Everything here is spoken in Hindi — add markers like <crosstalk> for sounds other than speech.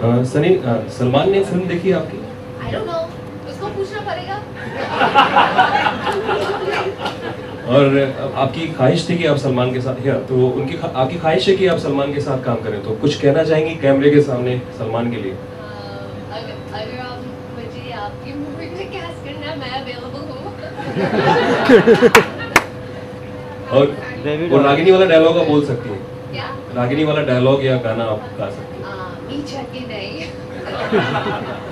सनी सलमान ने फ़िल्म देखी आपकी? उसको पूछना पड़ेगा। और आपकी ख्वाहिश थी कि आप सलमान के साथ या तो उनकी आपकी ख्वाहिश है कि आप सलमान के साथ काम करें तो कुछ कहना चाहेंगी कैमरे के सामने सलमान के लिए? अगर आप मुझे आपकी मूवी में कैस्ट करना मैं अवेलेबल हूँ। और वो और- रागिनी वाला डायलॉग आप बोल सकती हैं। रागिनी वाला डायलॉग या गाना आप गा सकते हैं? नहीं? <laughs> <laughs>